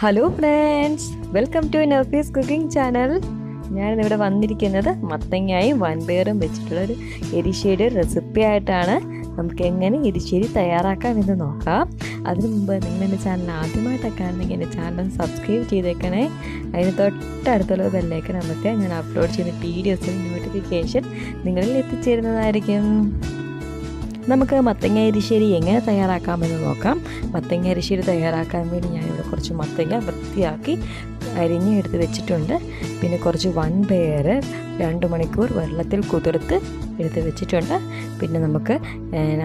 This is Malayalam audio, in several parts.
Hello friends welcome to Nafees cooking channel ഞാനിവിടെ വന്നിരിക്കുന്നത് മത്തങ്ങയും വൻപയറും വെച്ചിട്ടുള്ളൊരു എരിശ്ശേരി റെസിപ്പി ആയിട്ടാണ്. നമുക്ക് എങ്ങനെ എരിശ്ശേരി തയ്യാറാക്കാം എന്ന് നോക്കാം. അതിനു മുമ്പ് നിങ്ങൾ എന്റെ ചാനൽ ആദ്യമായിട്ടൊക്കെ ആണെങ്കിൽ എന്റെ ചാനൽ സബ്സ്ക്രൈബ് ചെയ്തേക്കണേ. അതിന് തൊട്ടടുത്തുള്ള ബെല്ലേക്ക് നമുക്ക് ഞാൻ അപ്ലോഡ് ചെയ്യുന്ന വീഡിയോസിൽ നോട്ടിഫിക്കേഷൻ നിങ്ങളിൽ എത്തിച്ചേരുന്നതായിരിക്കും. നമുക്ക് മത്തങ്ങ എരിശ്ശേരി എങ്ങനെ തയ്യാറാക്കാമെന്ന് നോക്കാം. മത്തങ്ങ അരിശീര് തയ്യാറാക്കാൻ വേണ്ടി ഞാനിവിടെ കുറച്ച് മത്തങ്ങ വൃത്തിയാക്കി അരിഞ്ഞ് എടുത്ത് വെച്ചിട്ടുണ്ട്. പിന്നെ കുറച്ച് വൻപയർ രണ്ട് മണിക്കൂർ വെള്ളത്തിൽ കുതിർത്ത് എടുത്ത് വെച്ചിട്ടുണ്ട്. പിന്നെ നമുക്ക്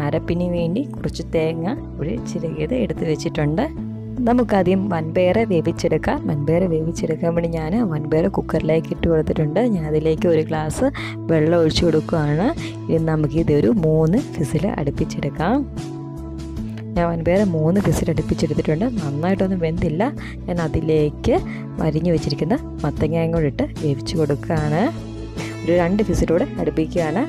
അരപ്പിന് വേണ്ടി കുറച്ച് തേങ്ങ ഇവിടെ ചിരകിയത് എടുത്ത് വെച്ചിട്ടുണ്ട്. നമുക്കാദ്യം വൻപയർ വേവിച്ചെടുക്കാം. വൻപയർ വേവിച്ചെടുക്കാൻ വേണ്ടി ഞാൻ വൻപയർ കുക്കറിലേക്ക് ഇട്ട് കൊടുത്തിട്ടുണ്ട്. ഞാൻ അതിലേക്ക് ഒരു ഗ്ലാസ് വെള്ളം ഒഴിച്ചു കൊടുക്കുകയാണ്. ഇനി നമുക്കിതൊരു മൂന്ന് ഫിസിൽ അടുപ്പിച്ചെടുക്കാം. ഞാൻ വേറെ മൂന്ന് വിസിൽ അടുപ്പിച്ചെടുത്തിട്ടുണ്ട്. നന്നായിട്ടൊന്നും വെന്തില്ല. ഞാൻ അതിലേക്ക് വരിഞ്ഞു വെച്ചിരിക്കുന്ന മത്തങ്ങയും കൂടെ ഇട്ട് വേവിച്ച് കൊടുക്കുകയാണ്. ഒരു രണ്ട് വിസിലൂടെ അടുപ്പിക്കുകയാണ്.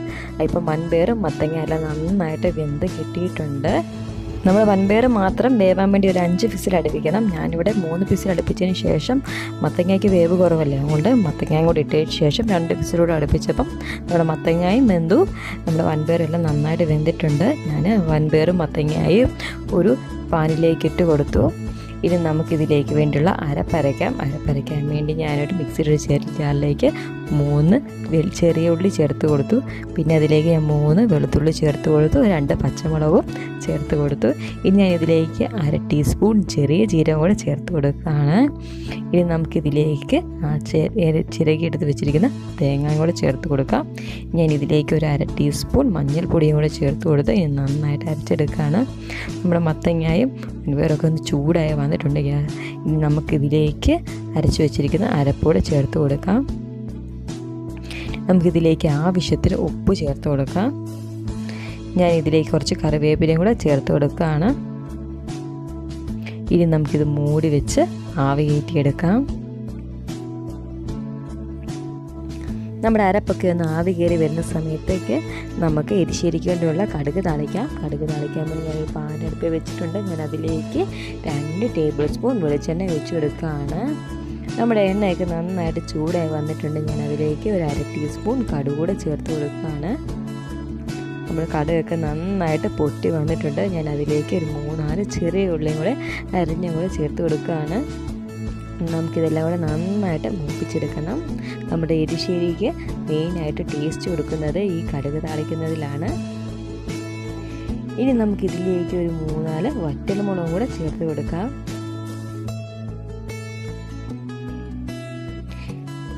ഇപ്പം മൺപേറും മത്തങ്ങ എല്ലാം നന്നായിട്ട് വെന്ത് കിട്ടിയിട്ടുണ്ട്. നമ്മൾ വൻപയർ മാത്രം വേവാൻ വേണ്ടി ഒരു അഞ്ച് ഫിസിൽ അടുപ്പിക്കണം. ഞാനിവിടെ മൂന്ന് ഫിസിൽ അടുപ്പിച്ചതിന് ശേഷം മത്തങ്ങയ്ക്ക് വേവ് കുറവല്ലേ? അതുകൊണ്ട് മത്തങ്ങയും കൂടി ഇട്ടതിന് ശേഷം രണ്ട് ഫിസിലൂടെ അടുപ്പിച്ചപ്പം നമ്മുടെ മത്തങ്ങയും വെന്തു. നമ്മുടെ വൻപയറെല്ലാം നന്നായിട്ട് വെന്തിട്ടുണ്ട്. ഞാൻ വൻപയറും മത്തങ്ങയും ഒരു പാനിലേക്ക് ഇട്ട് കൊടുത്തു. ഇനി നമുക്കിതിലേക്ക് വേണ്ടിയുള്ള അരപ്പരയ്ക്കാം അരപ്പരയ്ക്കാൻ വേണ്ടി ഞാനൊരു മിക്സിയുടെ ചെറിയ ജാറിലേക്ക് മൂന്ന് ചെറിയ ഉള്ളി ചേർത്ത് കൊടുത്തു. പിന്നെ അതിലേക്ക് ഞാൻ മൂന്ന് വെളുത്തുള്ളി ചേർത്ത് കൊടുത്തു. രണ്ട് പച്ചമുളകും ചേർത്ത് കൊടുത്തു. ഇനി ഞാൻ ഇതിലേക്ക് അര ടീസ്പൂൺ ചെറിയ ജീരകം കൂടെ ചേർത്ത് കൊടുക്കുകയാണ്. ഇനി നമുക്കിതിലേക്ക് ആ ചിരകി എടുത്ത് വെച്ചിരിക്കുന്ന തേങ്ങയും കൂടെ ചേർത്ത് കൊടുക്കാം. ഞാൻ ഇതിലേക്ക് ഒരു അര ടീസ്പൂൺ മഞ്ഞൾപ്പൊടിയും കൂടെ ചേർത്ത് കൊടുത്ത്. ഇനി നന്നായിട്ട് അരച്ചെടുക്കുകയാണ്. നമ്മുടെ മത്തങ്ങായും വേറൊക്കെ ഒന്ന് ചൂടായി വന്നിട്ടുണ്ട്. ഇനി നമുക്കിതിലേക്ക് അരച്ച് വെച്ചിരിക്കുന്ന അരപ്പൂടെ ചേർത്ത് കൊടുക്കാം. നമുക്കിതിലേക്ക് ആവശ്യത്തിന് ഉപ്പ് ചേർത്ത് കൊടുക്കാം. ഞാൻ ഇതിലേക്ക് കുറച്ച് കറിവേപ്പിലയും കൂടെ ചേർത്ത് കൊടുക്കുകയാണ്. ഇനി നമുക്കിത് മൂടി വെച്ച് ആവി കയറ്റിയെടുക്കാം. നമ്മുടെ അരപ്പൊക്കെ ഒന്ന് ആവി കയറി വരുന്ന സമയത്തേക്ക് നമുക്ക് എരിശ്ശേരിക്ക് വേണ്ടിയുള്ള കടുക് താളിക്കാം. കടുക് താളിക്കാൻ വേണ്ടി ഞാൻ ഈ പാനെടുപ്പ് വെച്ചിട്ടുണ്ട്. ഞാൻ അതിലേക്ക് രണ്ട് ടേബിൾ സ്പൂൺ വെളിച്ചെണ്ണ ഒഴിച്ചു കൊടുക്കുകയാണ്. നമ്മുടെ എണ്ണയൊക്കെ നന്നായിട്ട് ചൂടായി വന്നിട്ടുണ്ട്. ഞാൻ അതിലേക്ക് ഒരു അര ടീസ്പൂൺ കടുക് കൂടെ ചേർത്ത് കൊടുക്കുകയാണ്. നമ്മൾ കടുകൊക്കെ നന്നായിട്ട് പൊട്ടി വന്നിട്ടുണ്ട്. ഞാൻ അതിലേക്ക് ഒരു മൂന്നാൽ ചെറിയ ഉള്ളിയും കൂടെ അരിഞ്ഞും കൂടെ ചേർത്ത് കൊടുക്കുകയാണ്. നമുക്കിതെല്ലാം കൂടെ നന്നായിട്ട് മൂപ്പിച്ചെടുക്കണം. നമ്മുടെ എരിശ്ശേരിക്ക് മെയിനായിട്ട് ടേസ്റ്റ് കൊടുക്കുന്നത് ഈ കടുക് താളിക്കുന്നതിലാണ്. ഇനി നമുക്കിതിലേക്ക് ഒരു മൂന്നാൽ വറ്റൽമുളകും കൂടെ ചേർത്ത് കൊടുക്കാം.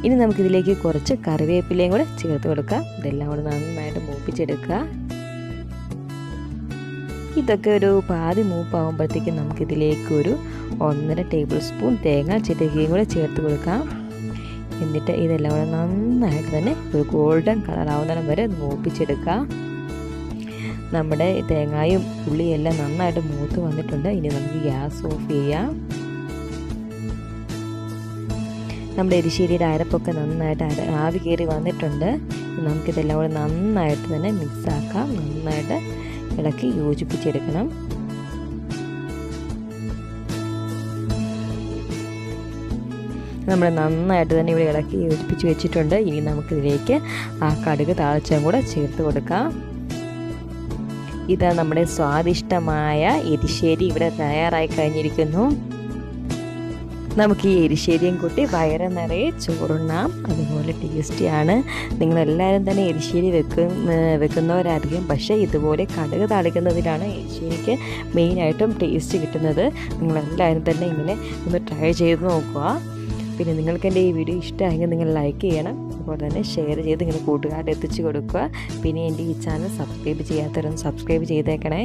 ഇനി നമുക്കിതിലേക്ക് കുറച്ച് കറിവേപ്പിലയും കൂടെ ചേർത്ത് കൊടുക്കാം. ഇതെല്ലാം കൂടെ നന്നായിട്ട് മൂപ്പിച്ചെടുക്കുക. ഇതൊക്കെ ഒരു പാതി മൂപ്പാകുമ്പോഴത്തേക്കും നമുക്കിതിലേക്ക് ഒരു ഒന്നര ടേബിൾ സ്പൂൺ തേങ്ങ ചിരകിയും കൂടെ ചേർത്ത് കൊടുക്കാം. എന്നിട്ട് ഇതെല്ലാം കൂടെ നന്നായിട്ട് തന്നെ ഒരു ഗോൾഡൻ കളർ ആവുന്നിടം വരെ മൂപ്പിച്ചെടുക്കുക. നമ്മുടെ തേങ്ങായും ഉള്ളിയും എല്ലാം നന്നായിട്ട് മൂത്ത് വന്നിട്ടുണ്ട്. ഇനി നമുക്ക് ഗ്യാസ് ഓഫ് ചെയ്യാം. നമ്മുടെ എരിശ്ശേരിയുടെ അരപ്പൊക്കെ നന്നായിട്ട് അര ആവി കയറി വന്നിട്ടുണ്ട്. നമുക്കിതെല്ലാം കൂടെ നന്നായിട്ട് തന്നെ മിക്സാക്കാം. നന്നായിട്ട് ഇളക്കി യോജിപ്പിച്ചെടുക്കണം. നമ്മൾ നന്നായിട്ട് തന്നെ ഇവിടെ ഇളക്കി യോജിപ്പിച്ച് വെച്ചിട്ടുണ്ട്. ഇനി നമുക്കിതിലേക്ക് ആ കടുക് താളിച്ചും കൂടെ ചേർത്ത് കൊടുക്കാം. ഇത് നമ്മുടെ സ്വാദിഷ്ടമായ എരിശ്ശേരി ഇവിടെ തയ്യാറായി കഴിഞ്ഞിരിക്കുന്നു. നമുക്ക് ഈ എരിശ്ശേരിയും കൂട്ടി വയറ് നിറയെ ചോറുണ്ണാം അതുപോലെ ടേസ്റ്റിയാണ് നിങ്ങളെല്ലാവരും തന്നെ എരിശ്ശേരി വെക്കും വെക്കുന്നവരായിരിക്കും. പക്ഷേ ഇതുപോലെ കടുക് താളിക്കുന്നതിലാണ് എരിശ്ശേരിക്ക് മെയിനായിട്ടും ടേസ്റ്റ് കിട്ടുന്നത്. നിങ്ങളെല്ലാവരും തന്നെ ഇങ്ങനെ ഒന്ന് ട്രൈ ചെയ്ത് നോക്കുക. പിന്നെ നിങ്ങൾക്ക് എന്റെ ഈ വീഡിയോ ഇഷ്ടമായെങ്കിൽ നിങ്ങൾ ലൈക്ക് ചെയ്യണം. അതുപോലെ തന്നെ ഷെയർ ചെയ്ത് ഇങ്ങനെ കൂട്ടുകാരുടെ എത്തിച്ചു കൊടുക്കുക. പിന്നെ എന്റെ ഈ ചാനൽ സബ്സ്ക്രൈബ് ചെയ്യാത്തവരൊന്ന് സബ്സ്ക്രൈബ് ചെയ്തേക്കണേ.